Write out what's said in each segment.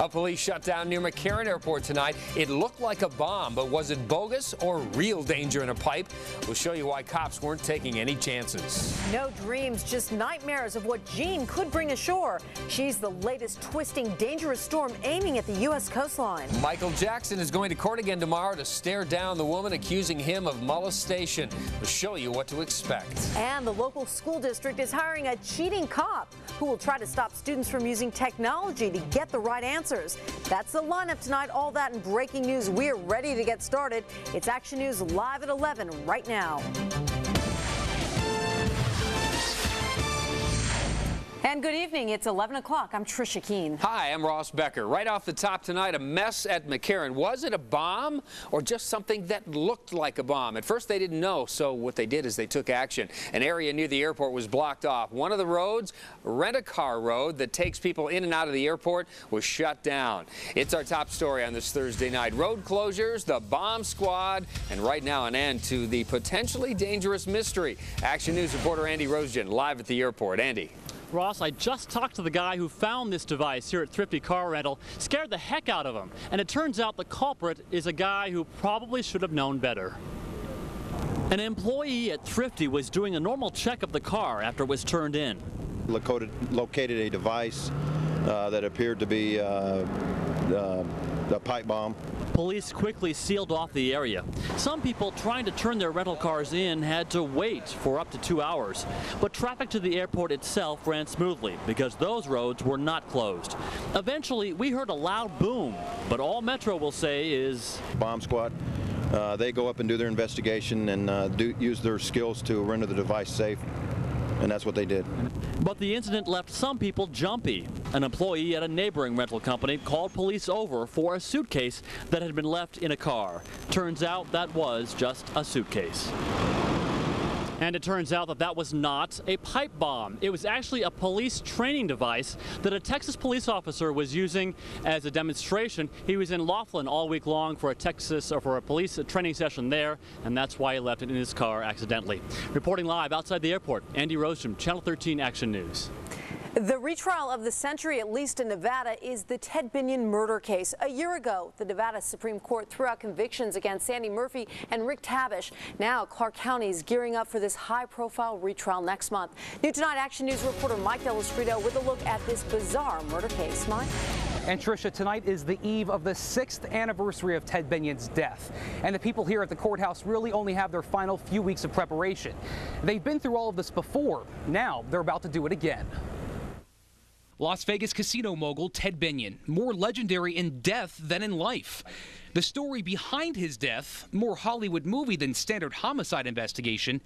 A police shutdown near McCarran Airport tonight. It looked like a bomb, but was it bogus or real danger in a pipe? We'll show you why cops weren't taking any chances. No dreams, just nightmares of what Jeanne could bring ashore. She's the latest twisting, dangerous storm aiming at the U.S. coastline. Michael Jackson is going to court again tomorrow to stare down the woman accusing him of molestation. We'll show you what to expect. And the local school district is hiring a cheating cop who will try to stop students from using technology to get the right answers. That's the lineup tonight. All that and breaking news. We're ready to get started. It's Action News live at 11 right now. And good evening. It's 11 o'clock. I'm Tricia Kean. Hi, I'm Ross Becker. Right off the top tonight, a mess at McCarran. Was it a bomb or just something that looked like a bomb? At first, they didn't know, so what they did is they took action. An area near the airport was blocked off. One of the roads, Rent-A-Car Road, that takes people in and out of the airport, was shut down. It's our top story on this Thursday night. Road closures, the bomb squad, and right now an end to the potentially dangerous mystery. Action News reporter Andy Roesgen live at the airport. Andy. Ross, I just talked to the guy who found this device here at Thrifty Car Rental. Scared the heck out of him. And it turns out the culprit is a guy who probably should have known better. An employee at Thrifty was doing a normal check of the car after it was turned in. Located, located a device uh, that appeared to be uh, uh, a pipe bomb. Police quickly sealed off the area. Some people trying to turn their rental cars in had to wait for up to two hours. But traffic to the airport itself ran smoothly because those roads were not closed. Eventually, we heard a loud boom, but all Metro will say is Bomb squad. Uh, they go up and do their investigation and uh, do, use their skills to render the device safe and that's what they did. But the incident left some people jumpy. An employee at a neighboring rental company called police over for a suitcase that had been left in a car. Turns out that was just a suitcase. And it turns out that that was not a pipe bomb. It was actually a police training device that a Texas police officer was using as a demonstration. He was in Laughlin all week long for a Texas or for a police training session there, and that's why he left it in his car accidentally. Reporting live outside the airport, Andy Rose from Channel 13 Action News. The retrial of the century, at least in Nevada, is the Ted Binion murder case. A year ago, the Nevada Supreme Court threw out convictions against Sandy Murphy and Rick Tabish. Now, Clark County is gearing up for this high-profile retrial next month. New Tonight Action News reporter Mike Dello Stritto with a look at this bizarre murder case. Mike? And Tricia, tonight is the eve of the sixth anniversary of Ted Binion's death. And the people here at the courthouse really only have their final few weeks of preparation. They've been through all of this before. Now they're about to do it again. Las Vegas casino mogul Ted Binion, more legendary in death than in life. The story behind his death, more Hollywood movie than standard homicide investigation,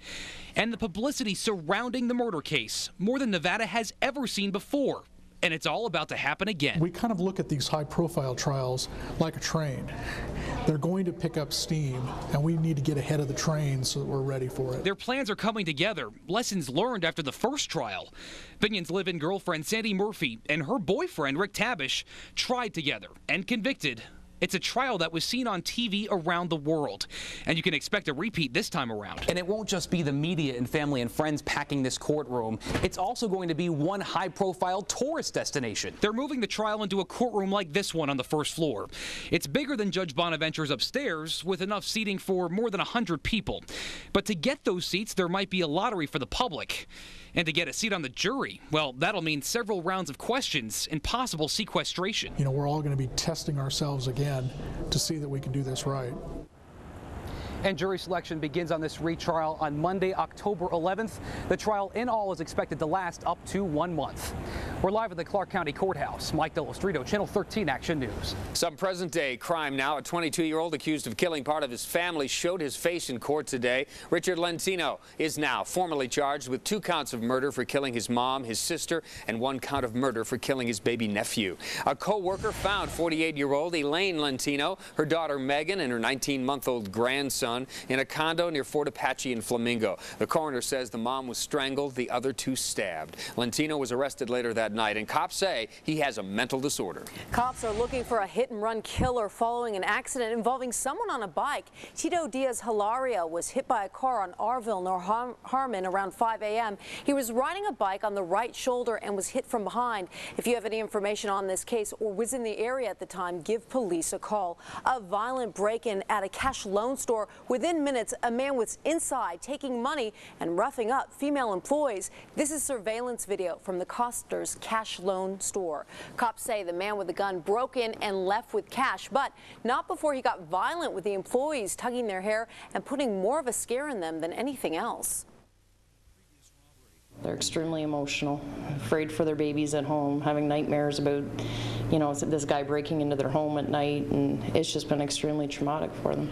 and the publicity surrounding the murder case, more than Nevada has ever seen before and it's all about to happen again. We kind of look at these high profile trials like a train. They're going to pick up steam, and we need to get ahead of the train so that we're ready for it. Their plans are coming together, lessons learned after the first trial. Binion's live in girlfriend Sandy Murphy and her boyfriend Rick Tabish tried together and convicted it's a trial that was seen on TV around the world, and you can expect a repeat this time around. And it won't just be the media and family and friends packing this courtroom. It's also going to be one high-profile tourist destination. They're moving the trial into a courtroom like this one on the first floor. It's bigger than Judge Bonaventure's upstairs, with enough seating for more than 100 people. But to get those seats, there might be a lottery for the public. And to get a seat on the jury, well, that'll mean several rounds of questions and possible sequestration. You know, we're all going to be testing ourselves again to see that we can do this right. And jury selection begins on this retrial on Monday, October 11th. The trial in all is expected to last up to one month. We're live at the Clark County Courthouse. Mike Dello Stritto, Channel 13 Action News. Some present day crime now. A 22 year old accused of killing part of his family showed his face in court today. Richard Lentino is now formally charged with two counts of murder for killing his mom, his sister, and one count of murder for killing his baby nephew. A co worker found 48 year old Elaine Lentino, her daughter Megan, and her 19 month old grandson in a condo near Fort Apache in Flamingo. The coroner says the mom was strangled, the other two stabbed. Lentino was arrested later that night, and cops say he has a mental disorder. Cops are looking for a hit and run killer following an accident involving someone on a bike. Tito Diaz Hilario was hit by a car on Arville near Har Harmon around 5 a.m. He was riding a bike on the right shoulder and was hit from behind. If you have any information on this case or was in the area at the time, give police a call. A violent break-in at a cash loan store. Within minutes, a man was inside taking money and roughing up female employees. This is surveillance video from the Costers cash loan store. Cops say the man with the gun broke in and left with cash, but not before he got violent with the employees, tugging their hair and putting more of a scare in them than anything else. They're extremely emotional, afraid for their babies at home, having nightmares about, you know, this guy breaking into their home at night, and it's just been extremely traumatic for them.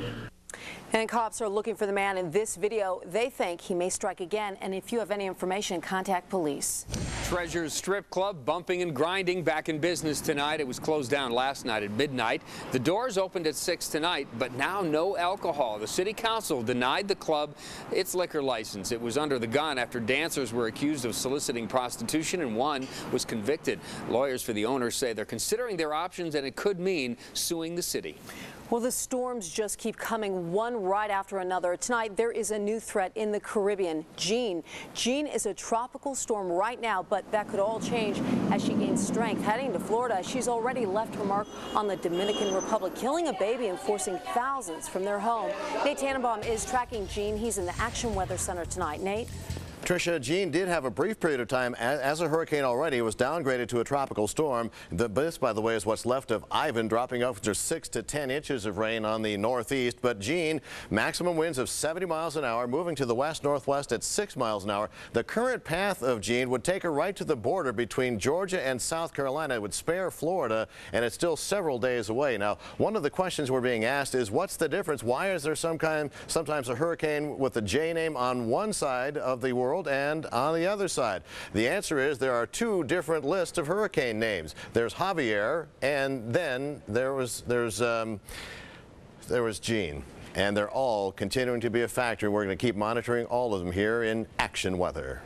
And cops are looking for the man in this video. They think he may strike again. And if you have any information, contact police. Treasures Strip Club bumping and grinding back in business tonight. It was closed down last night at midnight. The doors opened at 6 tonight, but now no alcohol. The city council denied the club its liquor license. It was under the gun after dancers were accused of soliciting prostitution and one was convicted. Lawyers for the owners say they're considering their options and it could mean suing the city. Well, the storms just keep coming one right after another. Tonight, there is a new threat in the Caribbean, Jeanne. Jeanne is a tropical storm right now, but that could all change as she gains strength. Heading to Florida, she's already left her mark on the Dominican Republic, killing a baby and forcing thousands from their home. Nate Tannenbaum is tracking Jeanne. He's in the Action Weather Center tonight. Nate? Tricia, Jeanne did have a brief period of time as, a hurricane already. It was downgraded to a tropical storm. The, this, by the way, is what's left of Ivan, dropping off just 6 to 10 inches of rain on the northeast. But Jeanne, maximum winds of 70 miles an hour, moving to the west-northwest at 6 miles an hour. The current path of Jeanne would take her right to the border between Georgia and South Carolina. It would spare Florida, and it's still several days away. Now, one of the questions we're being asked is, what's the difference? Why is there some kind, sometimes a hurricane with a J name on one side of the world world and on the other side? The answer is there are two different lists of hurricane names. There's Javier, and then there was there's um, there was Jeanne and they're all continuing to be a factor. We're going to keep monitoring all of them here in action weather.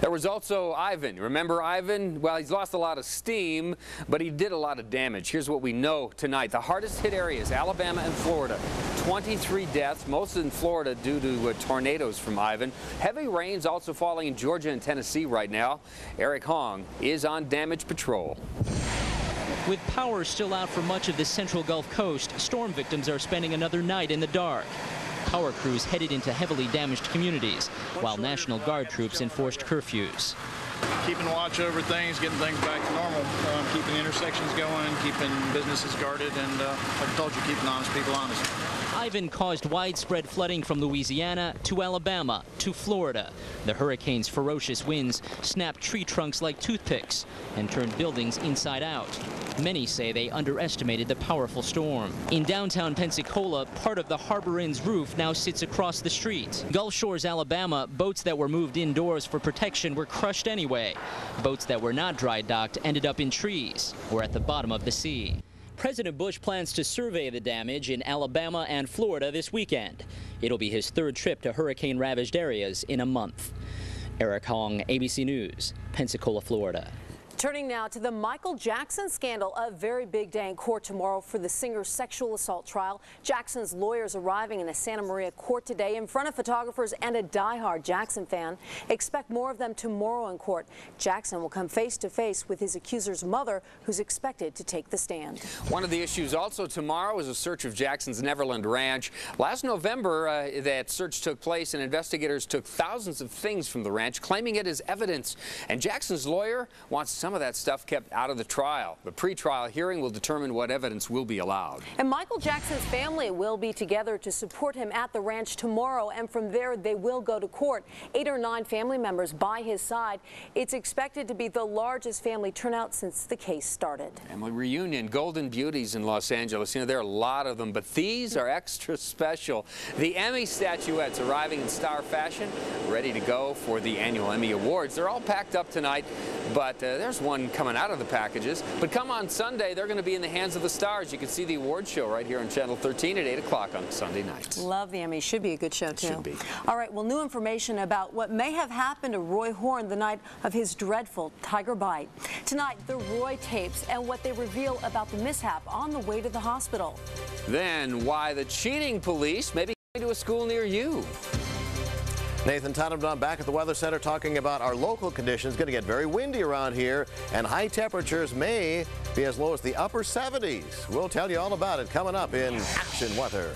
There was also Ivan. Remember Ivan? Well, he's lost a lot of steam, but he did a lot of damage. Here's what we know tonight. The hardest hit areas, Alabama and Florida. 23 deaths, most in Florida due to uh, tornadoes from Ivan. Heavy rains also falling in Georgia and Tennessee right now. Eric Hong is on damage patrol. With power still out for much of the central Gulf Coast, storm victims are spending another night in the dark. Power crews headed into heavily damaged communities, while National Guard troops enforced curfews. Keeping watch over things, getting things back to normal, um, keeping intersections going, keeping businesses guarded, and uh, I told you, keeping honest people honest. Ivan caused widespread flooding from Louisiana to Alabama to Florida. The hurricane's ferocious winds snapped tree trunks like toothpicks and turned buildings inside out. Many say they underestimated the powerful storm. In downtown Pensacola, part of the Harbor Inn's roof now sits across the street. Gulf Shores, Alabama, boats that were moved indoors for protection were crushed anyway. Boats that were not dry docked ended up in trees or at the bottom of the sea. President Bush plans to survey the damage in Alabama and Florida this weekend. It'll be his third trip to hurricane ravaged areas in a month. Eric Hong, ABC News, Pensacola, Florida. Turning now to the Michael Jackson scandal, a very big day in court tomorrow for the singer's sexual assault trial. Jackson's lawyers arriving in a Santa Maria court today in front of photographers and a die-hard Jackson fan. Expect more of them tomorrow in court. Jackson will come face to face with his accuser's mother, who's expected to take the stand. One of the issues also tomorrow is a search of Jackson's Neverland Ranch. Last November, uh, that search took place and investigators took thousands of things from the ranch, claiming it as evidence. And Jackson's lawyer wants some some of that stuff kept out of the trial. The pre-trial hearing will determine what evidence will be allowed. And Michael Jackson's family will be together to support him at the ranch tomorrow, and from there they will go to court. Eight or nine family members by his side. It's expected to be the largest family turnout since the case started. Family reunion, Golden Beauties in Los Angeles. You know, there are a lot of them, but these are extra special. The Emmy statuettes arriving in star fashion, ready to go for the annual Emmy Awards. They're all packed up tonight. But uh, there's one coming out of the packages. But come on Sunday, they're going to be in the hands of the stars. You can see the award show right here on Channel 13 at 8 o'clock on Sunday night. Love the Emmy. Should be a good show, too. Should be. All right, well, new information about what may have happened to Roy Horn the night of his dreadful tiger bite. Tonight, the Roy tapes and what they reveal about the mishap on the way to the hospital. Then why the cheating police may be coming to a school near you. Nathan Tannenbaum back at the Weather Center talking about our local conditions. Going to get very windy around here, and high temperatures may be as low as the upper 70s. We'll tell you all about it coming up in Action Weather.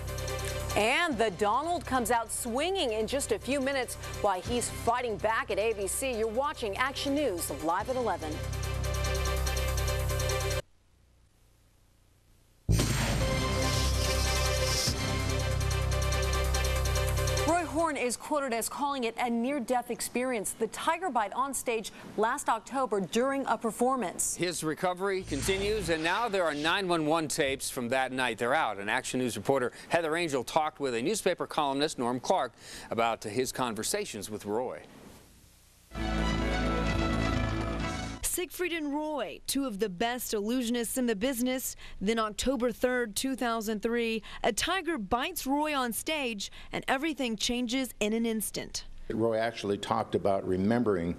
And the Donald comes out swinging in just a few minutes while he's fighting back at ABC. You're watching Action News live at 11. Is quoted as calling it a near-death experience. The tiger bite on stage last October during a performance. His recovery continues, and now there are 911 tapes from that night. They're out. And Action News reporter Heather Angel talked with a newspaper columnist, Norm Clarke, about his conversations with Roy. Siegfried and Roy, two of the best illusionists in the business. Then October 3rd, 2003, a tiger bites Roy on stage and everything changes in an instant. Roy actually talked about remembering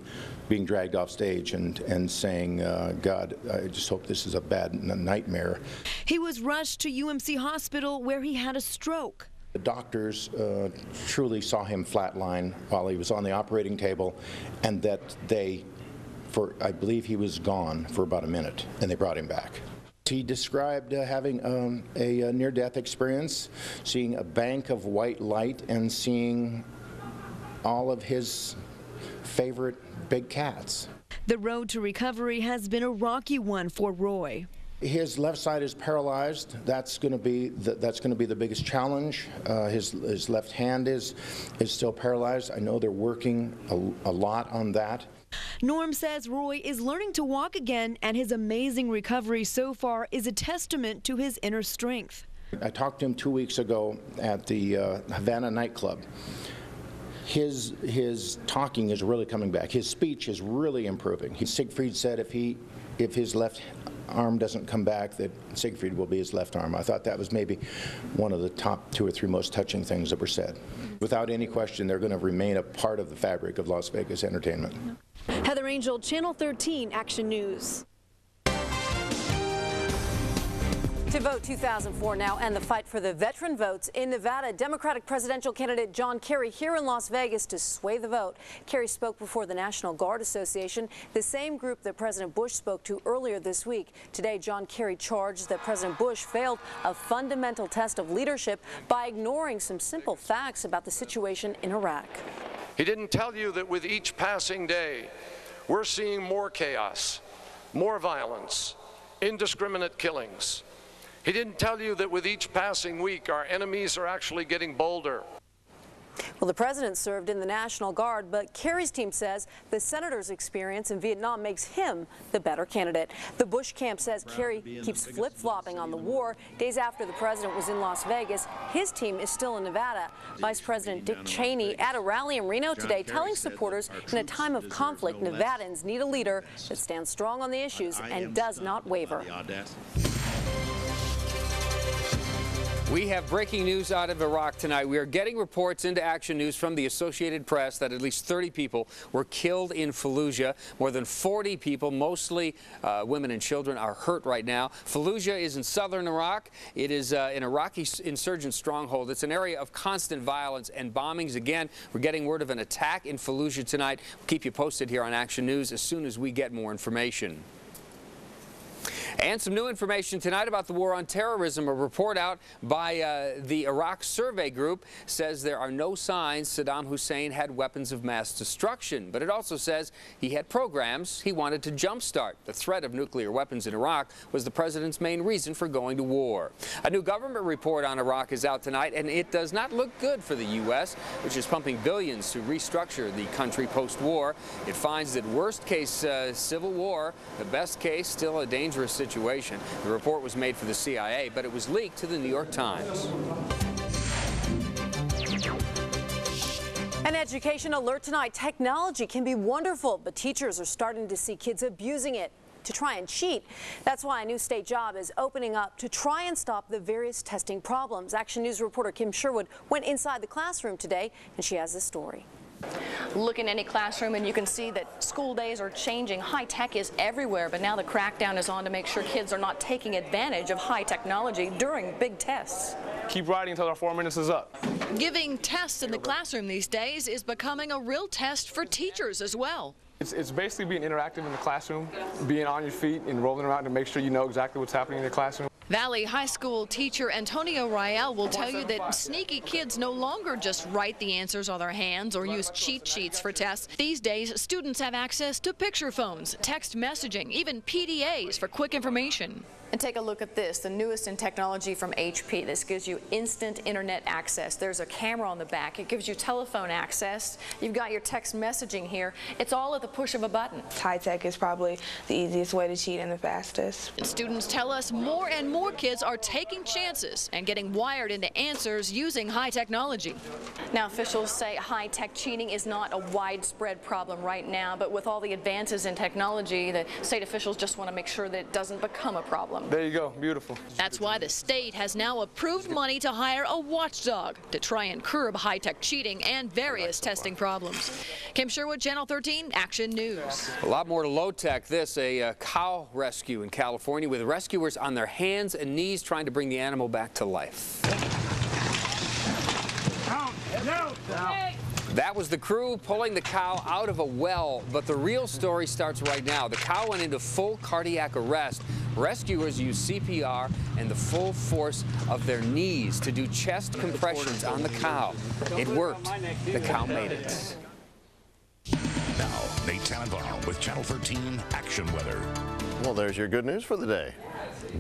being dragged off stage and, and saying, uh, God, I just hope this is a bad nightmare. He was rushed to UMC Hospital where he had a stroke. The doctors uh, truly saw him flatline while he was on the operating table and that they for, I believe he was gone for about a minute, and they brought him back. He described uh, having um, a, a near-death experience, seeing a bank of white light and seeing all of his favorite big cats. The road to recovery has been a rocky one for Roy. His left side is paralyzed. That's going to be the, that's going to be the biggest challenge. Uh, his his left hand is is still paralyzed. I know they're working a, a lot on that. Norm says Roy is learning to walk again, and his amazing recovery so far is a testament to his inner strength. I talked to him two weeks ago at the uh, Havana nightclub. His his talking is really coming back. His speech is really improving. He, Siegfried said if he if his left arm doesn't come back, that Siegfried will be his left arm. I thought that was maybe one of the top two or three most touching things that were said. Without any question, they're going to remain a part of the fabric of Las Vegas entertainment. Heather Angel, Channel 13 Action News. To vote 2004 now and the fight for the veteran votes in Nevada, Democratic presidential candidate John Kerry here in Las Vegas to sway the vote. Kerry spoke before the National Guard Association, the same group that President Bush spoke to earlier this week. Today, John Kerry charged that President Bush failed a fundamental test of leadership by ignoring some simple facts about the situation in Iraq. He didn't tell you that with each passing day, we're seeing more chaos, more violence, indiscriminate killings. He didn't tell you that with each passing week, our enemies are actually getting bolder. Well, the president served in the National Guard, but Kerry's team says the senator's experience in Vietnam makes him the better candidate. The Bush camp says Kerry keeps flip-flopping on the war. Days after the president was in Las Vegas, his team is still in Nevada. Vice President Dick Cheney at a rally in Reno today telling supporters in a time of conflict, Nevadans need a leader that stands strong on the issues and does not waver. We have breaking news out of Iraq tonight. We are getting reports into Action News from the Associated Press that at least 30 people were killed in Fallujah. More than 40 people, mostly uh, women and children, are hurt right now. Fallujah is in southern Iraq. It is uh, an Iraqi insurgent stronghold. It's an area of constant violence and bombings. Again, we're getting word of an attack in Fallujah tonight. We'll keep you posted here on Action News as soon as we get more information. And some new information tonight about the war on terrorism. A report out by uh, the Iraq Survey Group says there are no signs Saddam Hussein had weapons of mass destruction. But it also says he had programs he wanted to jumpstart. The threat of nuclear weapons in Iraq was the president's main reason for going to war. A new government report on Iraq is out tonight, and it does not look good for the U.S., which is pumping billions to restructure the country post-war. It finds that worst case uh, civil war, the best case still a dangerous situation. The report was made for the CIA, but it was leaked to the New York Times. An education alert tonight. Technology can be wonderful, but teachers are starting to see kids abusing it to try and cheat. That's why a new state job is opening up to try and stop the various testing problems. Action News reporter Kim Sherwood went inside the classroom today, and she has this story. Look in any classroom and you can see that school days are changing. High tech is everywhere, but now the crackdown is on to make sure kids are not taking advantage of high technology during big tests. Keep writing until our four minutes is up. Giving tests in the classroom these days is becoming a real test for teachers as well. It's, it's basically being interactive in the classroom, being on your feet and rolling around to make sure you know exactly what's happening in the classroom. Valley High School teacher Antonio Rael will tell you that sneaky kids no longer just write the answers on their hands or use cheat sheets for tests. These days, students have access to picture phones, text messaging, even PDAs for quick information. And take a look at this, the newest in technology from HP. This gives you instant internet access. There's a camera on the back. It gives you telephone access. You've got your text messaging here. It's all at the push of a button. High tech is probably the easiest way to cheat and the fastest. And students tell us more and more kids are taking chances and getting wired into answers using high technology. Now, officials say high tech cheating is not a widespread problem right now, but with all the advances in technology, the state officials just want to make sure that it doesn't become a problem problem. There you go. Beautiful. That's why the state has now approved money to hire a watchdog to try and curb high-tech cheating and various testing problems. Kim Sherwood, Channel 13, Action News. A lot more low-tech. This, a uh, cow rescue in California with rescuers on their hands and knees trying to bring the animal back to life. That was the crew pulling the cow out of a well, but the real story starts right now. The cow went into full cardiac arrest. Rescuers used CPR and the full force of their knees to do chest compressions on the cow. It worked. The cow made it. Now, Nate Tannenbaum with Channel 13 Action Weather. Well, there's your good news for the day.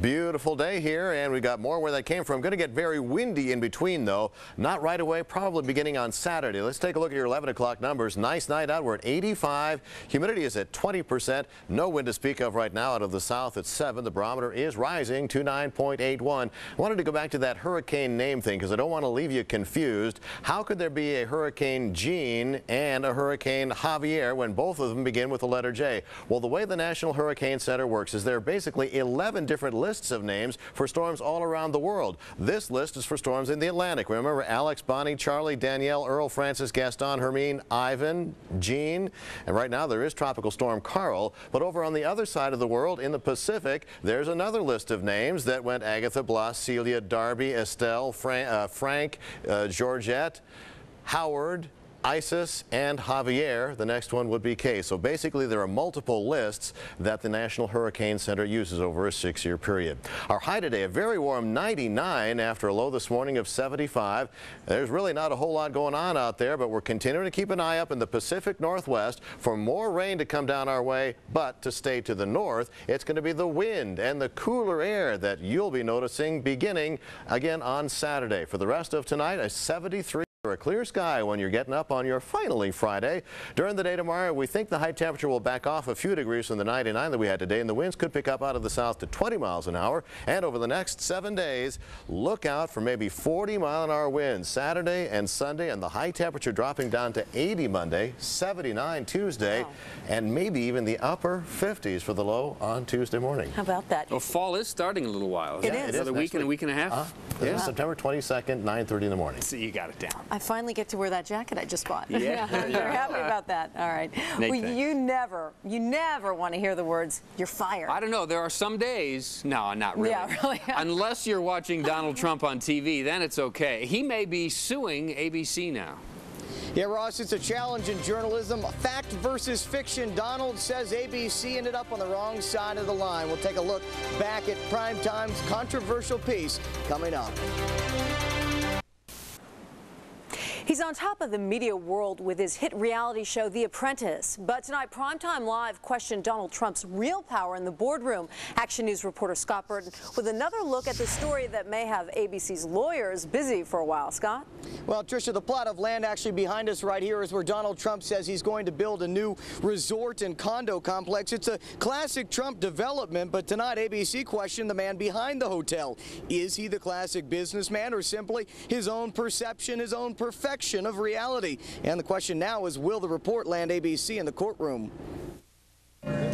Beautiful day here, and we got more where that came from. Going to get very windy in between, though. Not right away, probably beginning on Saturday. Let's take a look at your 11 o'clock numbers. Nice night out. We're at 85. Humidity is at 20%. No wind to speak of right now out of the south at 7. The barometer is rising to 9.81. I wanted to go back to that hurricane name thing because I don't want to leave you confused. How could there be a Hurricane Jeanne and a Hurricane Javier when both of them begin with the letter J? Well, the way the National Hurricane Center works is there are basically 11 different lists of names for storms all around the world. This list is for storms in the Atlantic. Remember Alex, Bonnie, Charlie, Danielle, Earl, Frances, Gaston, Hermine, Ivan, Jeanne. and right now there is Tropical Storm Karl. But over on the other side of the world in the Pacific, there's another list of names that went Agatha, Blas, Celia, Darby, Estelle, Fran uh, Frank, uh, Georgette, Howard, ISIS and Javier. The next one would be K. So basically there are multiple lists that the National Hurricane Center uses over a six-year period. Our high today, a very warm 99 after a low this morning of 75. There's really not a whole lot going on out there, but we're continuing to keep an eye up in the Pacific Northwest for more rain to come down our way, but to stay to the north, it's going to be the wind and the cooler air that you'll be noticing beginning again on Saturday. For the rest of tonight, a 73 a clear sky when you're getting up on your finally Friday. During the day tomorrow, we think the high temperature will back off a few degrees from the 99 that we had today, and the winds could pick up out of the south to 20 miles an hour. And over the next seven days, look out for maybe 40 mile an hour winds Saturday and Sunday, and the high temperature dropping down to 80 Monday, 79 Tuesday, wow. and maybe even the upper 50s for the low on Tuesday morning. How about that? Well, fall is starting a little while. It yeah, is. Another week and a week and a half. Uh, yeah. September 22nd, 9.30 in the morning. See, you got it down. I finally get to wear that jacket I just bought. Yeah. You're happy about that. All right. Well, you never, you never want to hear the words, you're fired. I don't know. There are some days, no, not really. Yeah, really. Unless you're watching Donald Trump on TV, then it's okay. He may be suing ABC now. Yeah, Ross, it's a challenge in journalism. Fact versus fiction. Donald says ABC ended up on the wrong side of the line. We'll take a look back at Primetime's controversial piece coming up. He's on top of the media world with his hit reality show, The Apprentice. But tonight, Primetime Live questioned Donald Trump's real power in the boardroom. Action News reporter Scott Burton with another look at the story that may have ABC's lawyers busy for a while. Scott? Well, Tricia, the plot of land actually behind us right here is where Donald Trump says he's going to build a new resort and condo complex. It's a classic Trump development, but tonight ABC questioned the man behind the hotel. Is he the classic businessman or simply his own perception, his own perfection? Fiction of reality. And the question now is will the report land ABC in the courtroom?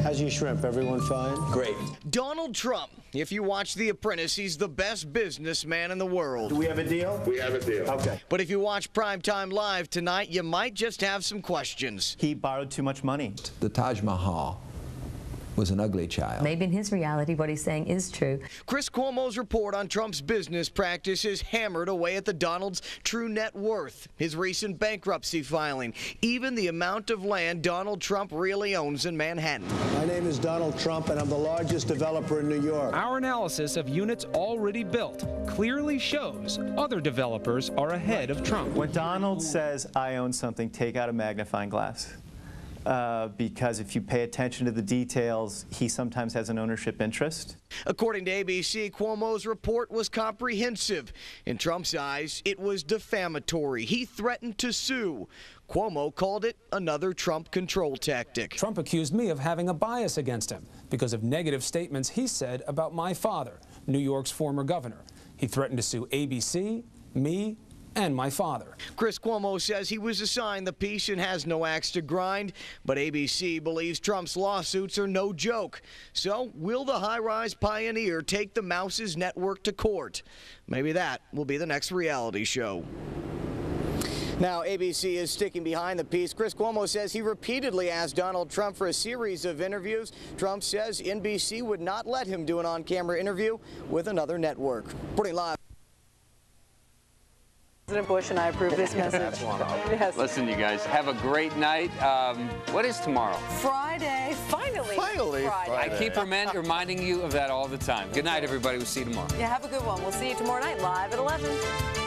How's your shrimp? Everyone fine? Great. Donald Trump. If you watch The Apprentice, he's the best businessman in the world. Do we have a deal? We have a deal. Okay. But if you watch Primetime Live tonight, you might just have some questions. He borrowed too much money. The Taj Mahal was an ugly child. Maybe in his reality, what he's saying is true. Chris Cuomo's report on Trump's business practices hammered away at the Donald's true net worth, his recent bankruptcy filing, even the amount of land Donald Trump really owns in Manhattan. My name is Donald Trump, and I'm the largest developer in New York. Our analysis of units already built clearly shows other developers are ahead of Trump. When Donald says, I own something, take out a magnifying glass. Uh, because if you pay attention to the details, he sometimes has an ownership interest. According to ABC, Cuomo's report was comprehensive. In Trump's eyes, it was defamatory. He threatened to sue. Cuomo called it another Trump control tactic. Trump accused me of having a bias against him because of negative statements he said about my father, New York's former governor. He threatened to sue ABC, me, and my father. Chris Cuomo says he was assigned the piece and has no axe to grind, but ABC believes Trump's lawsuits are no joke. So, will the high rise pioneer take the Mouse's network to court? Maybe that will be the next reality show. Now, ABC is sticking behind the piece. Chris Cuomo says he repeatedly asked Donald Trump for a series of interviews. Trump says NBC would not let him do an on camera interview with another network. Reporting live. President Bush and I approve this message. yes. Listen, you guys, have a great night. Um, what is tomorrow? Friday, finally. Finally. Friday. I keep remind, reminding you of that all the time. Good night, everybody. We'll see you tomorrow. Yeah, have a good one. We'll see you tomorrow night live at 11.